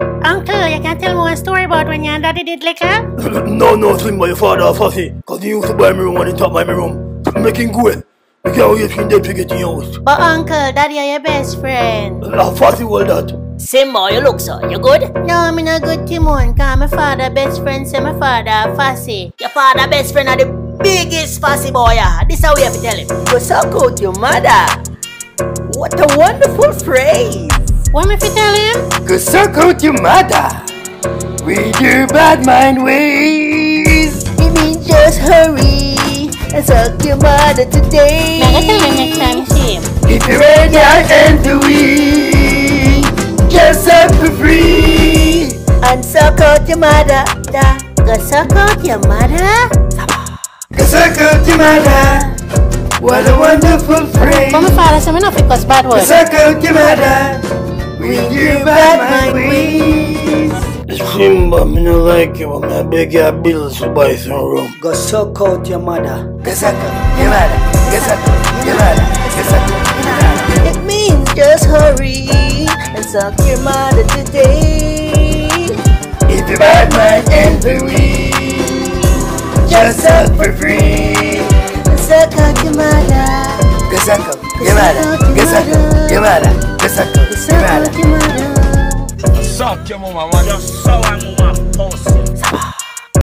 Uncle, you can tell me one story about when your daddy did liquor? no, no, thing by your father, fussy. Cause he used to buy me room on he top of my room. Making good. You can't wait for them to get in your house. But uncle, daddy are your best friend. Uh, how fussy all that? Simba, you look so. You good? No, I'm not good Timon, cause my father best friend say my father fussy. Your father best friend are the biggest fussy boy. Yeah. This how we have to tell him. Go so good, your mother. What a wonderful phrase. What me fi tell him? Go suck out your mother. With your bad mind ways. It means just hurry and suck your mother today. Now go tell him next time you see him. If you're ready and the weed, just suck for free. And suck out your mother. Da. Go suck out your mother. Go suck out your mother. What a wonderful phrase. But my father say me not fi cuss bad Go words. suck out your mother. With your bad mind ways. Simba, me no like you, but me beg your bills to buy some rum. Go suck out your mother. Go suck out your mother. Go suck out your mother. Go suck out your mother. It means just hurry and suck your mother today. If mind ends the weed, just suck for free. And suck out your mother. Go suck out your mother. Go suck out your mother. Go suck out Suck your mother. out your mother. Suck your